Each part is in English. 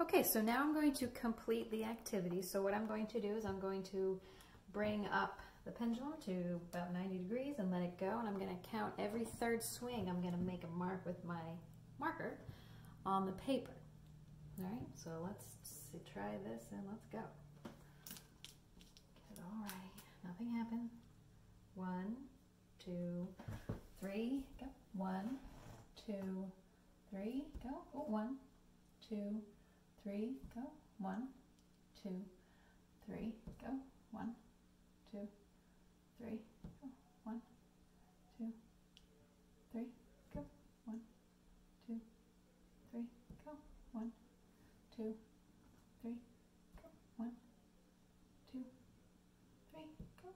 Okay, so now I'm going to complete the activity. So what I'm going to do is I'm going to bring up the pendulum to about 90 degrees and let it go. And I'm going to count every third swing. I'm going to make a mark with my marker on the paper. All right, so let's see, try this and let's go. All right. Nothing happened. One, two, three, go. One, two, three, go. Oh, one, two, three, go. One, two, three, go. One, two, three, go. One, two, three, go. One, two, three, go. One, two, three, go. One, two, three, go. One.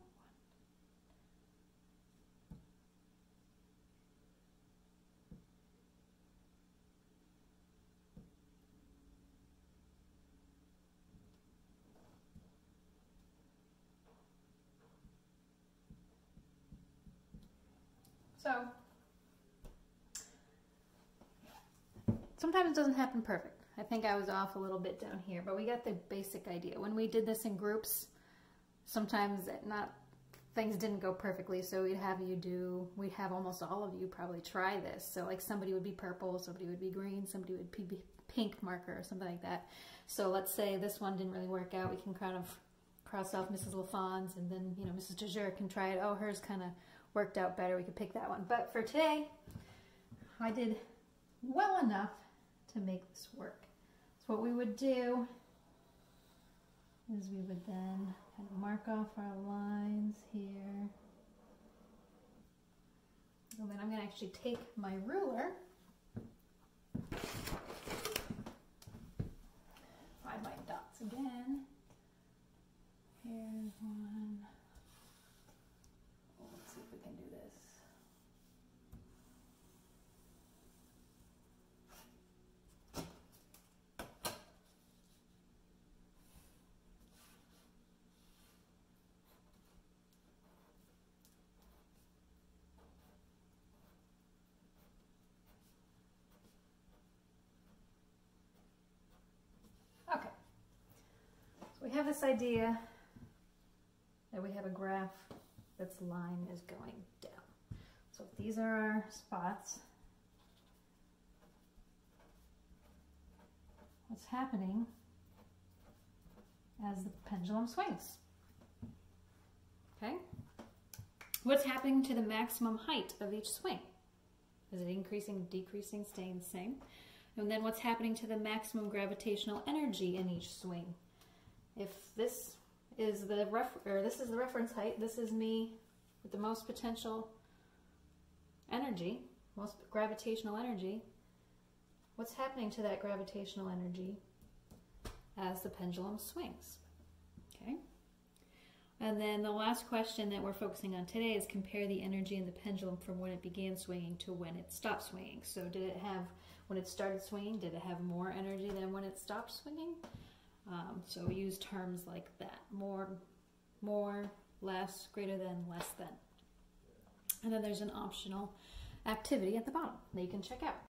So, sometimes it doesn't happen perfect. I think I was off a little bit down here, but we got the basic idea. When we did this in groups, sometimes not things didn't go perfectly, so we'd have you do, we'd have almost all of you probably try this. So like somebody would be purple, somebody would be green, somebody would be pink marker or something like that. So let's say this one didn't really work out, we can kind of cross off Mrs. Lafond's and then, you know, Mrs. DeJure can try it. Oh, hers kind of worked out better. We could pick that one. But for today, I did well enough to make this work. So what we would do is we would then kind of mark off our lines here. And then I'm going to actually take my ruler, find my dots again. Here's one. Let's see if we can do this. Okay. So we have this idea that we have a graph that's line is going down. So these are our spots, what's happening as the pendulum swings? Okay? What's happening to the maximum height of each swing? Is it increasing, decreasing, staying the same? And then what's happening to the maximum gravitational energy in each swing? If this is the ref or this is the reference height, this is me with the most potential energy, most gravitational energy. What's happening to that gravitational energy as the pendulum swings? Okay. And then the last question that we're focusing on today is compare the energy in the pendulum from when it began swinging to when it stopped swinging. So did it have, when it started swinging, did it have more energy than when it stopped swinging? Um, so we use terms like that, more, more, less, greater than, less than. And then there's an optional activity at the bottom that you can check out.